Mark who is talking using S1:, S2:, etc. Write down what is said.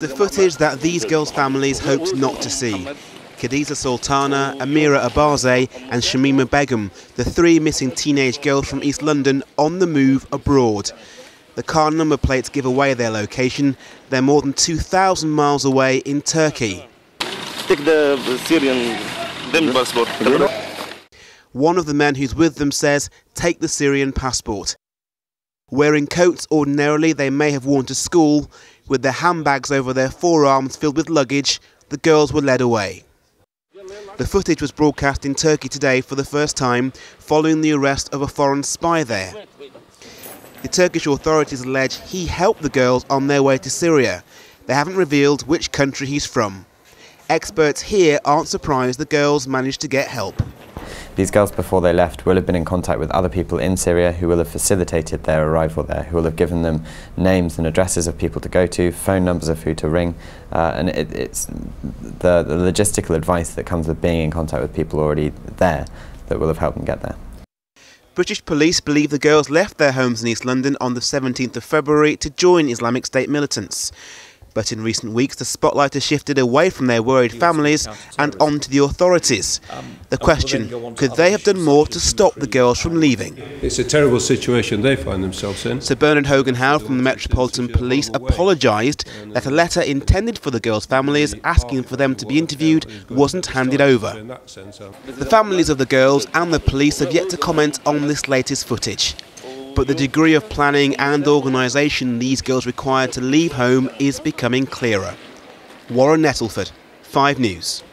S1: The footage that these girls' families hoped not to see. Kadiza Sultana, Amira Abase and Shamima Begum, the three missing teenage girls from East London on the move abroad. The car number plates give away their location. They're more than 2,000 miles away in Turkey.
S2: Take the Syrian passport.
S1: One of the men who's with them says, take the Syrian passport. Wearing coats ordinarily they may have worn to school, with their handbags over their forearms filled with luggage, the girls were led away. The footage was broadcast in Turkey today for the first time following the arrest of a foreign spy there. The Turkish authorities allege he helped the girls on their way to Syria. They haven't revealed which country he's from. Experts here aren't surprised the girls managed to get help.
S3: These girls, before they left, will have been in contact with other people in Syria who will have facilitated their arrival there, who will have given them names and addresses of people to go to, phone numbers of who to ring, uh, and it, it's the, the logistical advice that comes with being in contact with people already there that will have helped them get there.
S1: British police believe the girls left their homes in East London on the 17th of February to join Islamic State militants. But in recent weeks, the spotlight has shifted away from their worried families and onto the authorities. The question could they have done more to stop the girls from leaving?
S4: It's a terrible situation they find themselves in.
S1: Sir Bernard Hogan Howe from the Metropolitan Police apologised that a letter intended for the girls' families asking for them to be interviewed wasn't handed over. The families of the girls and the police have yet to comment on this latest footage but the degree of planning and organisation these girls required to leave home is becoming clearer. Warren Nettleford, 5 News.